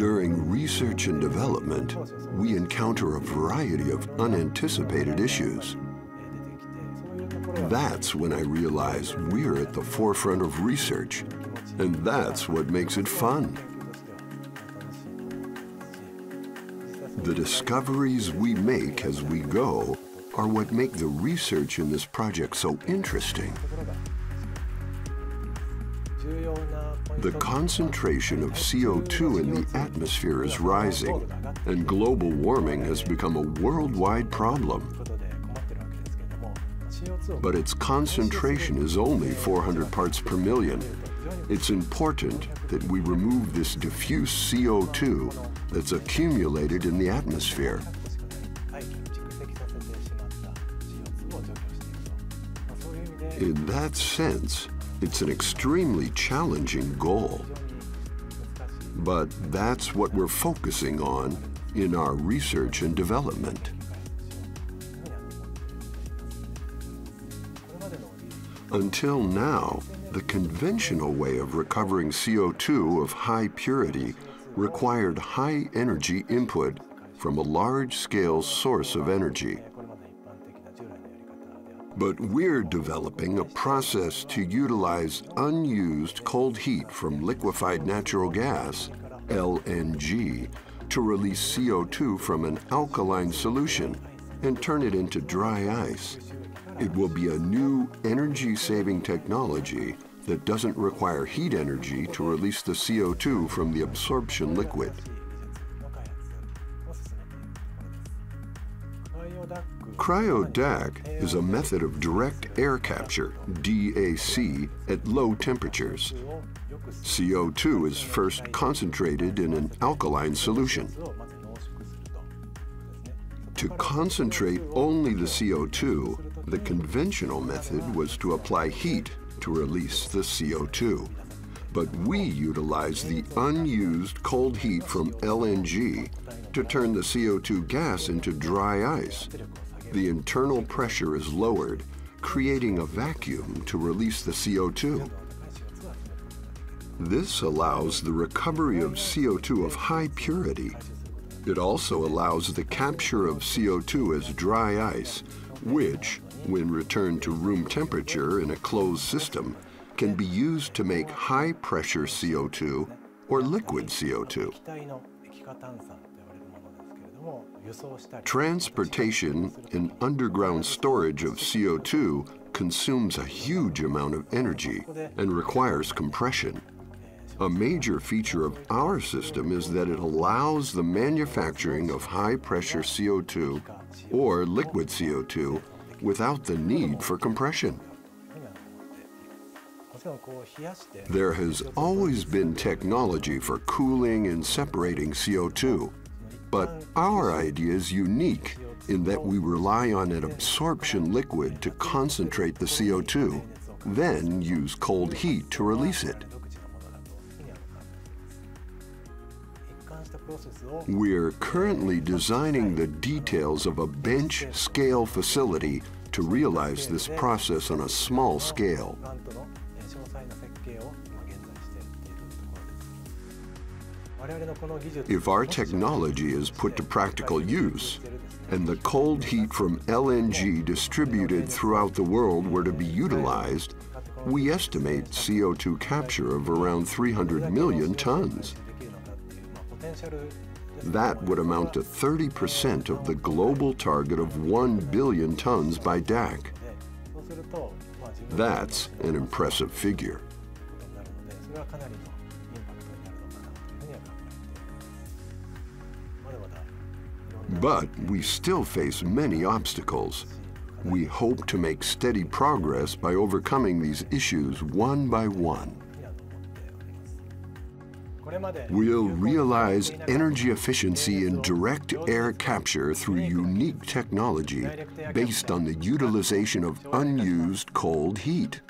research and development, we encounter a variety of unanticipated issues. That's when I realize we're at the forefront of research, and that's what makes it fun. The discoveries we make as we go are what make the research in this project so interesting. The concentration of CO2 in the atmosphere is rising, and global warming has become a worldwide problem. But its concentration is only 400 parts per million. It's important that we remove this diffuse CO2 that's accumulated in the atmosphere. In that sense, it's an extremely challenging goal. But that's what we're focusing on in our research and development. Until now, the conventional way of recovering CO2 of high purity required high energy input from a large-scale source of energy. But we're developing a process to utilize unused cold heat from liquefied natural gas, LNG, to release CO2 from an alkaline solution and turn it into dry ice. It will be a new energy-saving technology that doesn't require heat energy to release the CO2 from the absorption liquid. CryoDAC is a method of direct air capture, DAC, at low temperatures. CO2 is first concentrated in an alkaline solution. To concentrate only the CO2, the conventional method was to apply heat to release the CO2. But we utilize the unused cold heat from LNG to turn the CO2 gas into dry ice. The internal pressure is lowered, creating a vacuum to release the CO2. This allows the recovery of CO2 of high purity. It also allows the capture of CO2 as dry ice, which, when returned to room temperature in a closed system, can be used to make high-pressure CO2 or liquid CO2. Transportation and underground storage of CO2 consumes a huge amount of energy and requires compression. A major feature of our system is that it allows the manufacturing of high-pressure CO2 or liquid CO2 without the need for compression. There has always been technology for cooling and separating CO2, but our idea is unique in that we rely on an absorption liquid to concentrate the CO2, then use cold heat to release it. We're currently designing the details of a bench scale facility to realize this process on a small scale. If our technology is put to practical use, and the cold heat from LNG distributed throughout the world were to be utilized, we estimate CO2 capture of around 300 million tons. That would amount to 30% of the global target of 1 billion tons by DAC. That's an impressive figure. But we still face many obstacles. We hope to make steady progress by overcoming these issues one by one. We'll realize energy efficiency in direct air capture through unique technology based on the utilization of unused cold heat.